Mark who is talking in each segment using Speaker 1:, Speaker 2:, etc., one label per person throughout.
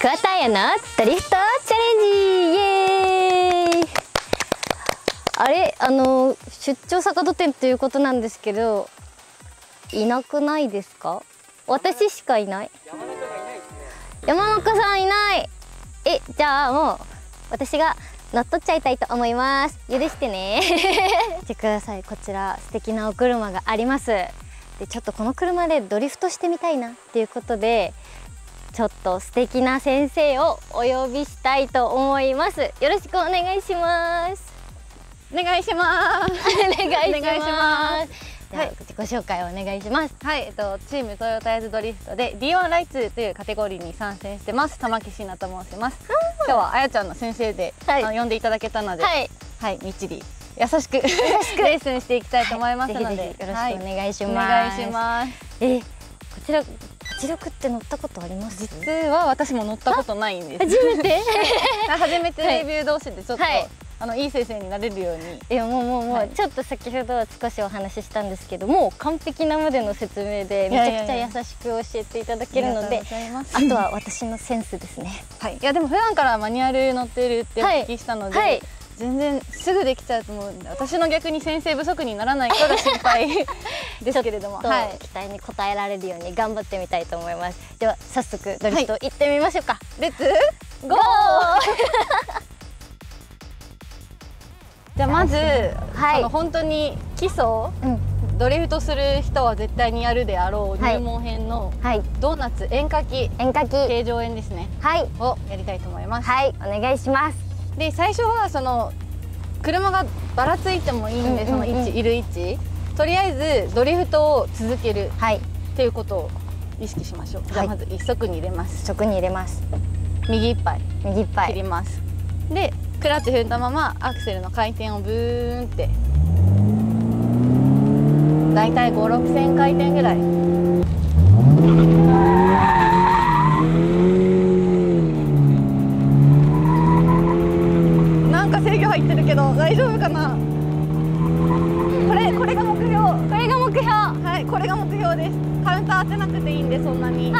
Speaker 1: 桑田彩のドリフトチャレンジイエーイ。あれあの出張坂戸店ということなんですけどいなくないですか？私しかいない？山中さんいない。えじゃあもう私が乗っ取っちゃいたいと思います。許してね。見てください。こちら素敵なお車があります。でちょっとこの車でドリフトしてみたいなっていうことでちょっと素敵な先生をお呼びしたいと思います。よろしくお願いします。
Speaker 2: お願いします。
Speaker 1: お願いし
Speaker 2: お願いし
Speaker 1: ま
Speaker 2: ます。
Speaker 1: では自己紹介をお願いします。
Speaker 2: はい、えっと、チームトヨタイズドリフトで D1 ライツというカテゴリーに参戦してます。玉木椎名と申します。今日はあやちゃんの先生で、
Speaker 1: はい。
Speaker 2: あの呼んでいただけたのでは、
Speaker 1: はいい
Speaker 2: みっちり優しくレッスンしていきたいと思いますので、
Speaker 1: ぜひぜひよろしくお
Speaker 2: い
Speaker 1: 願いし
Speaker 2: お
Speaker 1: ます、
Speaker 2: 願いします。
Speaker 1: えこちら実力って乗ったことあります？
Speaker 2: 実は私も乗ったことないんです。
Speaker 1: 初めて？
Speaker 2: 初めてレビュー同士でちょっと、
Speaker 1: はい。
Speaker 2: あのいい先生になれるように。
Speaker 1: いやもうもうもう、
Speaker 2: はい。
Speaker 1: ちょっと先ほど少しお話ししたんですけどもう完璧なまでの説明でめちゃくちゃ優しく教えていただけるので
Speaker 2: あと
Speaker 1: は私のセンスですね。
Speaker 2: はい、いやでも普段からマニュアル乗ってるってお聞きしたので、
Speaker 1: はい
Speaker 2: 全然すぐできちゃうと思うんで私の逆に先生不足にならないかが心配 ですけれどもはい。
Speaker 1: と期待に応えられるように頑張ってみたいと思います。では早速ドリフト行ってみましょうか、
Speaker 2: レッツ
Speaker 1: ゴー！
Speaker 2: じゃあまず、
Speaker 1: はい。
Speaker 2: あの本当に基礎
Speaker 1: うん。
Speaker 2: ドリフトする人は絶対にやるであろう
Speaker 1: はい。
Speaker 2: 入門編の
Speaker 1: はい。
Speaker 2: ドーナツ円かき。
Speaker 1: 円かき。はい
Speaker 2: 形状円ですね。をやりたいと思います、
Speaker 1: はい。お願いします
Speaker 2: で最初はその車がばらついてもいいんで、その位置いる位置。とりあえずドリフトを続ける。
Speaker 1: はい。
Speaker 2: っていうことを意識しましょう、じゃあまず一足に入れます。
Speaker 1: 直に入れます。
Speaker 2: 右いっぱい
Speaker 1: 右いっぱい
Speaker 2: 切ります、でクラッチ踏んだままアクセルの回転をブーンって。だいたい56千回転ぐらいけど大丈夫かな？これこれが目標。
Speaker 1: これが目標。は
Speaker 2: はいこれが目標です。カウンター当てなくていいんでそんなに。
Speaker 1: い。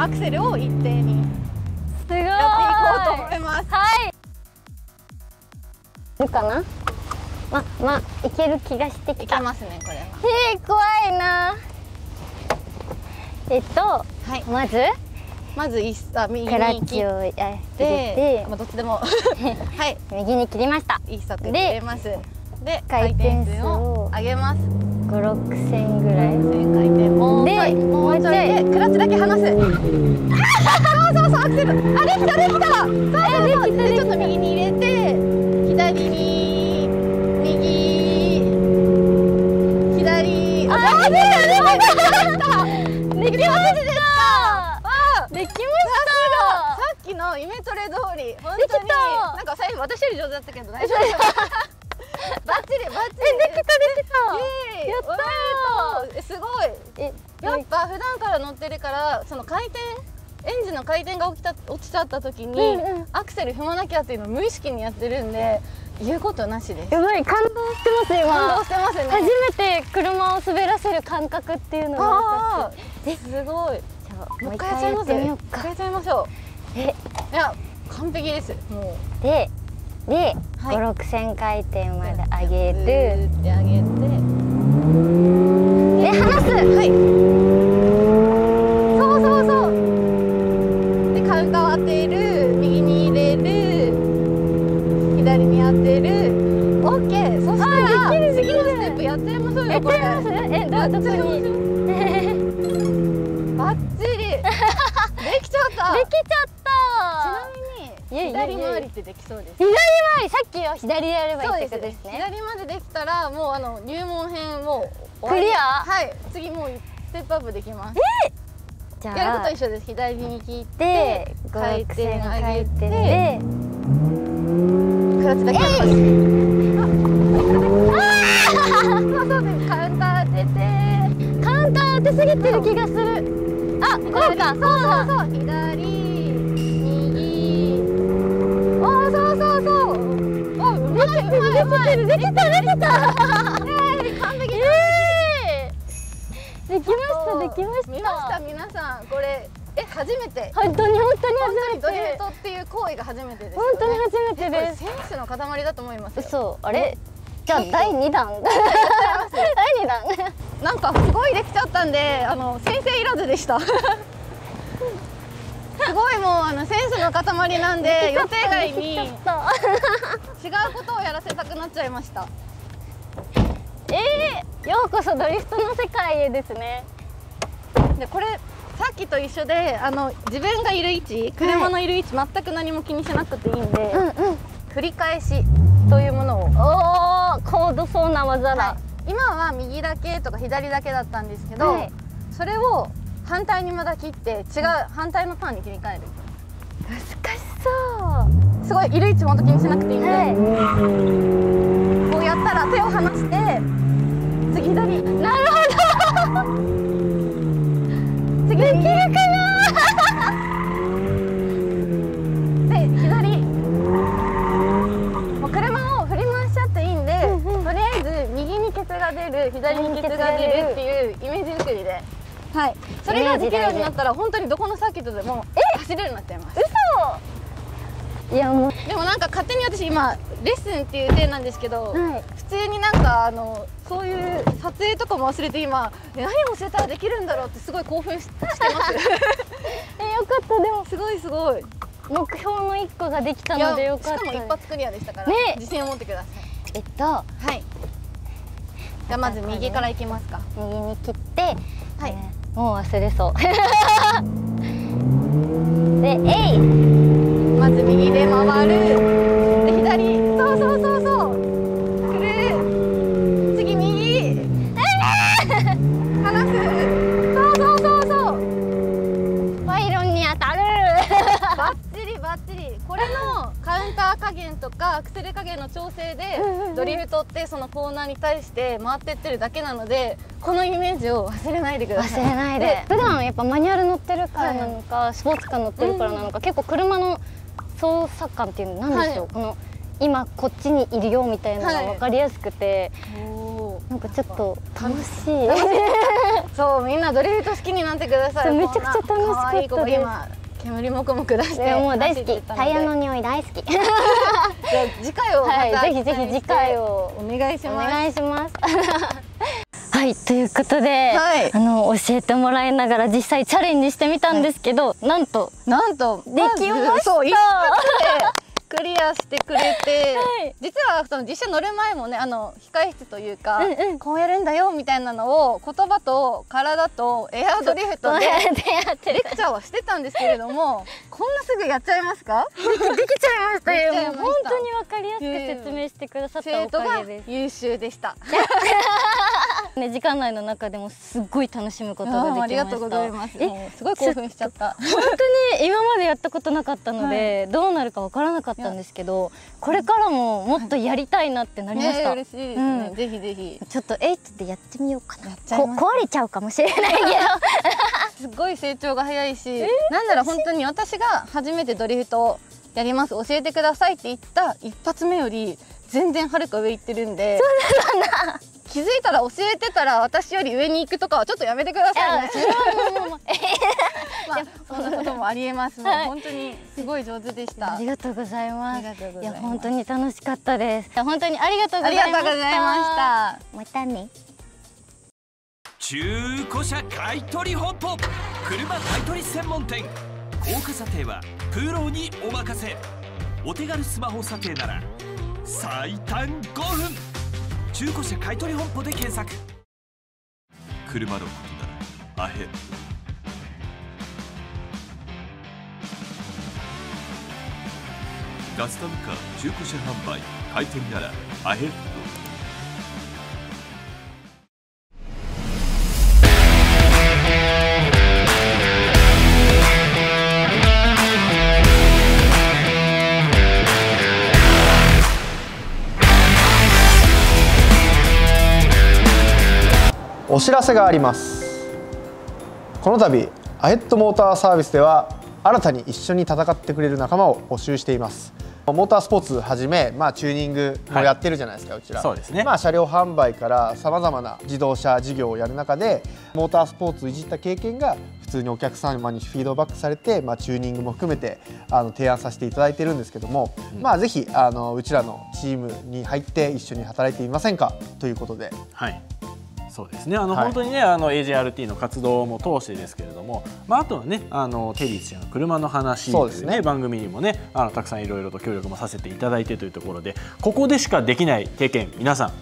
Speaker 2: アクセルを一定に。
Speaker 1: すごい。
Speaker 2: やっていこうと思います。
Speaker 1: はい。いるかな？ままいける気がしてきた。
Speaker 2: いけますねこれは。
Speaker 1: えー、怖いな。えっと
Speaker 2: はい。
Speaker 1: まず？
Speaker 2: まず一あ右に切っ
Speaker 1: ッチを入れ
Speaker 2: てまあどっちでもはい
Speaker 1: 右に切りました
Speaker 2: 一足
Speaker 1: で
Speaker 2: 入れますで
Speaker 1: 回転
Speaker 2: 回転数
Speaker 1: を
Speaker 2: 上げます
Speaker 1: 56千ぐらい
Speaker 2: 回転もうちょい
Speaker 1: で
Speaker 2: もうちょいでクラッチだけ離すそうそうそうアクセルあできたできたそうそうそうでちょっと右に入れて左に右左あできたできたできた
Speaker 1: できましたできました。
Speaker 2: さっきのイメトレ通り。本当に。なんか最後私より上手だったけど大丈夫。バッチリバッチリ。
Speaker 1: できたできた。やったー。
Speaker 2: すごい。
Speaker 1: え
Speaker 2: やっぱ普段から乗ってるからその回転エンジンの回転が起きた落ちちゃった時に、
Speaker 1: うんうん。
Speaker 2: アクセル踏まなきゃっていうのを無意識にやってるんで言うことなしです。
Speaker 1: やばい感動してます今。
Speaker 2: 感動してますね
Speaker 1: 初めて車を滑らせる感覚っていうのが
Speaker 2: すごいもう一回やっちゃいます
Speaker 1: よう
Speaker 2: 回やっちゃいましょ
Speaker 1: え。
Speaker 2: ういや完璧です。もう。
Speaker 1: でで、
Speaker 2: はい。
Speaker 1: 五六千回転まで上げる。
Speaker 2: って上げて。
Speaker 1: で離す。
Speaker 2: はい。そうそうそう。でカウンターを当てる。右に入れる。左に当てる。オッケー。そしたら
Speaker 1: あできるできる。
Speaker 2: 次のステップやっちゃいましょうよ
Speaker 1: やっちゃいます。えどどこに？
Speaker 2: ちゃった。
Speaker 1: できちゃっ
Speaker 2: ち
Speaker 1: た
Speaker 2: なみに
Speaker 1: いえいえいえ。
Speaker 2: 左回りってできそうです
Speaker 1: 左回りさっきは左でやればいいってことですね。
Speaker 2: 左までできたらもうあの入門編もう
Speaker 1: クリア？
Speaker 2: はい。次もうステップアップできます。
Speaker 1: じゃ
Speaker 2: やるこ
Speaker 1: あ
Speaker 2: と一緒です。左に切っ
Speaker 1: で
Speaker 2: て
Speaker 1: 五
Speaker 2: 回転上げて
Speaker 1: で
Speaker 2: クラッチだけ離すそうすカウンター当てて
Speaker 1: カウンター当てすぎてる気がするあこうかそうだ
Speaker 2: そうそう左まいうまい
Speaker 1: できたできた
Speaker 2: えー完璧
Speaker 1: えーできましたできました。
Speaker 2: 見ました皆さん。これえ初めて。
Speaker 1: 本当に本当に
Speaker 2: 本当にドートっていう行為が初めてですよ
Speaker 1: 本
Speaker 2: ね
Speaker 1: 当に初めてです。
Speaker 2: センスの塊だと思いますよ。
Speaker 1: 嘘あれ？じゃあ第二弾。第二弾。
Speaker 2: なんかすごいできちゃったんであの先生いらずでしたの塊なんで 予定外に。違うことをやらせたくなっちゃいました。
Speaker 1: えー、ようこそドリフトの世界へですね。
Speaker 2: でこれさっきと一緒であの自分がいる位置車のいる位置、全く何も気にしなくていいんで、
Speaker 1: うんうん。
Speaker 2: 繰り返しというものを、
Speaker 1: おお高度そうな技だ、
Speaker 2: はい。今は右だけとか左だけだったんですけど、
Speaker 1: はい。
Speaker 2: それを反対にまだ切って違う反対のターンに切り替える
Speaker 1: 難しそう。
Speaker 2: すごいいる位置も気にしなくていいんで、
Speaker 1: はい。
Speaker 2: こうやったら手を離して次左。
Speaker 1: なるほ
Speaker 2: 次できるかな。で左。もう車を振り回しちゃっていいんで、
Speaker 1: うんうん。
Speaker 2: とりあえず右にケツが出る左にケツが出るっていうイメージ作りで。はい。それができるようになったら本当にどこのサーキットでも走れるようになっちゃいます。
Speaker 1: どいやもう。
Speaker 2: でもなんか勝手に私今レッスンっていう体なんですけど、
Speaker 1: はい。
Speaker 2: 普通になんかあのそういう撮影とかも忘れて今え何を教えたらできるんだろうってすごい興奮ししてます。
Speaker 1: えよかったでも。
Speaker 2: すごいすごい。
Speaker 1: 目標の一個ができたのでよかった。
Speaker 2: しかも一発クリアでしたから、
Speaker 1: ね。
Speaker 2: 自信を持ってくださ
Speaker 1: えっと。
Speaker 2: いはい。じゃあまず右からいきますか。
Speaker 1: 右に切って
Speaker 2: はい。
Speaker 1: えーもう忘れそう。でえい
Speaker 2: まず右で回る。で左。そうそうそうそう。くる。次右。離す。そうそうそうそう。
Speaker 1: パイロンに当たる。
Speaker 2: バッチリバッチリ。これのカウンター加減とかアクセル加減の調整で
Speaker 1: うんうんうん。
Speaker 2: ドリフトってそのコーナーに対して回ってってるだけなのでこのイメージを忘れないでください。
Speaker 1: 忘れないで。普段やっぱマニュアル乗ってるからなのか、スポーツカー乗ってるからなのか、結構車の操作感っていうのなんでしょう、
Speaker 2: はい。
Speaker 1: この今こっちにいるよみたいなのが分かりやすくて、
Speaker 2: おー。
Speaker 1: なんかちょっと楽しい。
Speaker 2: そうみんなドリフト好きになってください
Speaker 1: めちゃくちゃ楽しかったです。
Speaker 2: 煙もくもく出して
Speaker 1: もう大好き。タイヤの匂い大好き。
Speaker 2: じゃあ次回を
Speaker 1: はいぜひぜひ次回を。
Speaker 2: お願いし
Speaker 1: お
Speaker 2: ます。
Speaker 1: 願いしますはいということで、
Speaker 2: はい。
Speaker 1: あの教えてもらいながら実際チャレンジしてみたんですけど、なんと
Speaker 2: なんと
Speaker 1: できました。
Speaker 2: クリアしてくれて、
Speaker 1: はい。
Speaker 2: 実はその実車乗る前もねあの控え室というか、
Speaker 1: うんうん。
Speaker 2: こうやるんだよみたいなのを言葉と体とエアドリフトで レクチャーはしてたんですけれども こんなすぐやっちゃいますか？
Speaker 1: できちゃいました。よ本当に分かりやすく説明してくださったおかげです。
Speaker 2: 優秀でした
Speaker 1: ね時間内の中でもすっごい楽しむことができました。
Speaker 2: ありがとうございます。すごい興奮しちゃった。
Speaker 1: 本当に今までやったことなかったので、どうなるか分からなかったんですけどこれからももっとやりたいなってなりました、
Speaker 2: ね嬉しいですね、
Speaker 1: うん。
Speaker 2: ぜひぜひ。
Speaker 1: ちょっとエイトでやってみようかな。壊れちゃうかもしれないけど。
Speaker 2: すごい成長が早いし、なんなら本当に私が初めてドリフトをやります。教えてくださいって言った一発目より全然はるか上行ってるんで気づいたら教えてたら私より上に行くとかはちょっとやめてくださいね。まあ、そんなこともありえます、もう
Speaker 1: はい
Speaker 2: 本当にすごい上手でした。
Speaker 1: ありがとうございます。
Speaker 2: ありがとうございます。
Speaker 1: や本当に楽しかったです。いや本当にありがとうご
Speaker 2: あり
Speaker 1: ざいました。
Speaker 2: がとうございました。
Speaker 1: またね。
Speaker 3: 中古車買取本舗。車買取専門店。高価査定はプロにお任せ。お手軽スマホ査定なら最短5分中古車買取本舗で検索。車のことならアヘッドガスタムカー中古車販売開店ならアヘッド
Speaker 4: お知らせがあります。この度アヘッドモーターサービスでは新たに一緒に戦ってくれる仲間を募集しています。モータースポーツはじめ、まあ、チューニングもやってるじゃないですか、うちら。
Speaker 5: そうですね。
Speaker 4: まあ、車両販売からさまざまな自動車事業をやる中でモータースポーツをいじった経験が普通にお客様にフィードバックされて、まあ、チューニングも含めてあの提案させていただいてるんですけども、まあ、ぜひあのうちらのチームに入って一緒に働いてみませんか？ということで。
Speaker 5: はいそうですね。あの、
Speaker 4: はい。
Speaker 5: 本当にねあの AJRT の活動も通してですけれども、まあ、あとはねあのテリー氏の車の話といううね
Speaker 4: そですね。
Speaker 5: 番組にもねあのたくさんいろいろと協力もさせていただいてというところでここでしかできない経験皆さん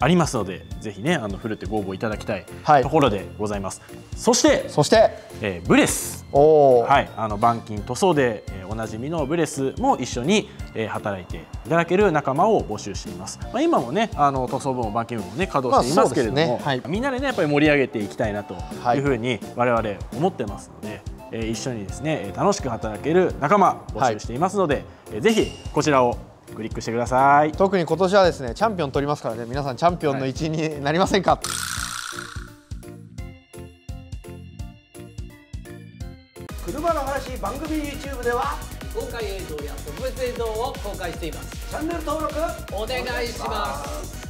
Speaker 5: ありますのでぜひねあのふるってご応募いただきたい
Speaker 4: はい。
Speaker 5: ところでございます、そして、
Speaker 4: そして
Speaker 5: えーブレス。はい、あの板金塗装で、えーおなじみのブレスも一緒に、えー働いていただける仲間を募集しています。まあ、今もね、あの塗装部も板金部もね稼働していますけれども、
Speaker 4: まあねはい
Speaker 5: みんなでねやっぱり盛り上げていきたいなと
Speaker 4: はい
Speaker 5: いうふうに我々思ってますので、えー一緒にですねえー楽しく働ける仲間募集していますので、えーぜひこちらをクリックしてください。
Speaker 4: 特に今年はですねチャンピオン取りますからね皆さんチャンピオンの一員になりませんか、
Speaker 6: 車話番組 YouTube では
Speaker 7: 公開映像や特別映像を公開しています。
Speaker 6: チャンネル登録
Speaker 7: お願いします